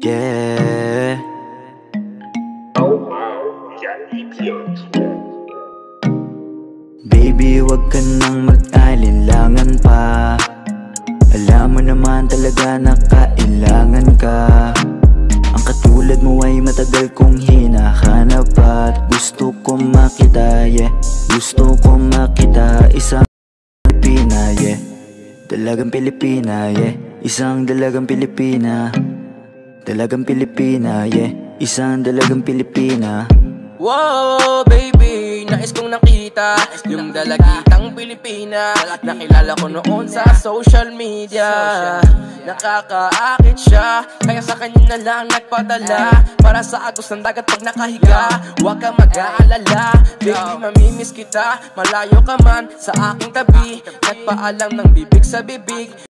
Yeah. 毛毛染一片土。Baby, wag ka nang mag-alinlangan pa. Alam mo naman talaga na kailangan ka. Ang katulad mo ay matagal kong hinahanap At gusto ko makita, yeah. Gusto ko makita isang Pilipina, yeah. Dalagang Pilipina, yeah. Isang dalagang Pilipina. Dalagang Pilipina, yeah. Isang dalagang Pilipina. Wow, baby, nais kong nakita. Yung dalagitang Pilipina Nakilala ko noon sa social media. Nakakaakit siya Kaya sa kanya na lang nagpadala. Para sa agos ng dagat pag nakahiga Huwag ka mag-aalala. Baby, mamimiss kita Malayo ka man sa aking tabi. Nagpaalam ng bibig sa bibig